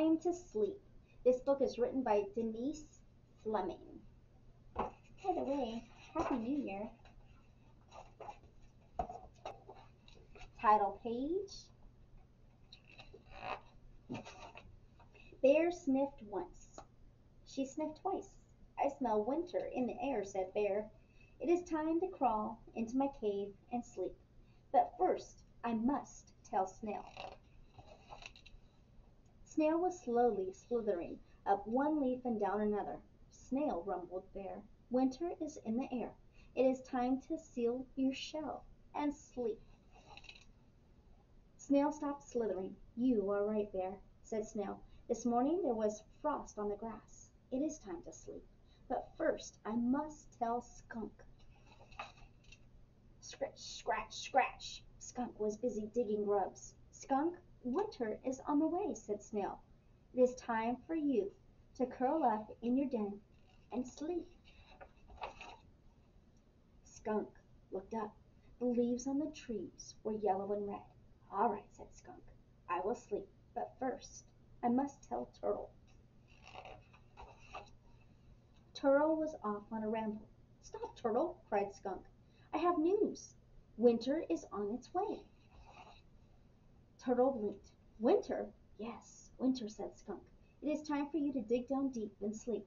time to sleep. This book is written by Denise Fleming. By the way, Happy New Year. Title page. Bear sniffed once. She sniffed twice. I smell winter in the air, said Bear. It is time to crawl into my cave and sleep. But first I must tell Snail. Snail was slowly slithering up one leaf and down another. Snail, rumbled Bear, winter is in the air. It is time to seal your shell and sleep. Snail stopped slithering. You are right, Bear, said Snail. This morning there was frost on the grass. It is time to sleep. But first I must tell Skunk. Scratch, scratch, scratch. Skunk was busy digging grubs. Skunk, winter is on the way, said Snail. It is time for you to curl up in your den and sleep. Skunk looked up. The leaves on the trees were yellow and red. All right, said Skunk. I will sleep, but first I must tell Turtle. Turtle was off on a ramble. Stop, Turtle, cried Skunk. I have news. Winter is on its way. Turtle blinked. Winter? Yes, winter, said Skunk. It is time for you to dig down deep and sleep.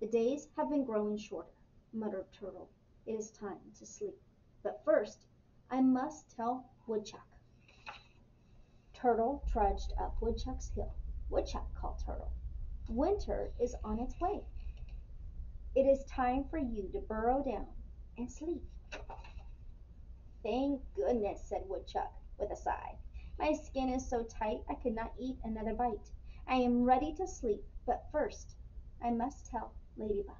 The days have been growing shorter, muttered Turtle. It is time to sleep. But first, I must tell Woodchuck. Turtle trudged up Woodchuck's hill. Woodchuck called Turtle. Winter is on its way. It is time for you to burrow down and sleep. Thank goodness, said Woodchuck with a sigh. My skin is so tight I could not eat another bite. I am ready to sleep, but first I must tell Ladybug.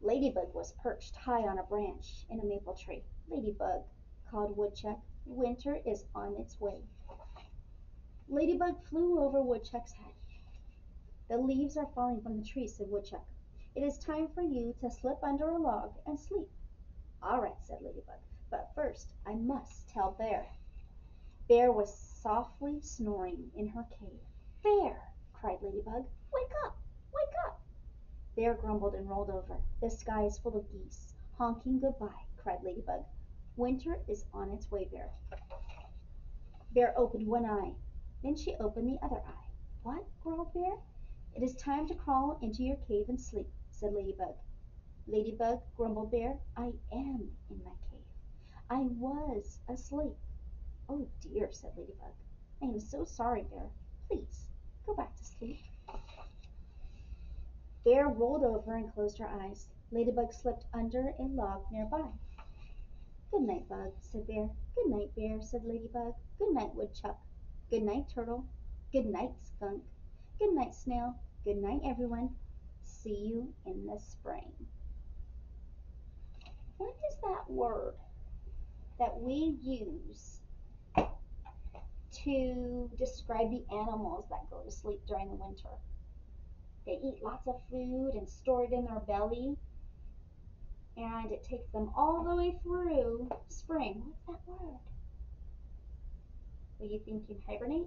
Ladybug was perched high on a branch in a maple tree. Ladybug, called Woodchuck, winter is on its way. Ladybug flew over Woodchuck's head. The leaves are falling from the tree, said Woodchuck. It is time for you to slip under a log and sleep. All right, said Ladybug, but first I must tell Bear. Bear was softly snoring in her cave. Bear, cried Ladybug, wake up, wake up. Bear grumbled and rolled over. The sky is full of geese. Honking goodbye, cried Ladybug. Winter is on its way, Bear. Bear opened one eye. Then she opened the other eye. What? growled Bear. It is time to crawl into your cave and sleep, said Ladybug. Ladybug, grumbled Bear, I am in my cave. I was asleep. Oh dear, said Ladybug. I am so sorry, Bear. Please, go back to sleep. Bear rolled over and closed her eyes. Ladybug slipped under a log nearby. Good night, Bug, said Bear. Good night, Bear, said Ladybug. Good night, Woodchuck. Good night, Turtle. Good night, Skunk. Good night, Snail. Good night, everyone. See you in the spring. What is that word that we use to describe the animals that go to sleep during the winter? They eat lots of food and store it in their belly. And it takes them all the way through spring. What's that word? Are you thinking hibernate?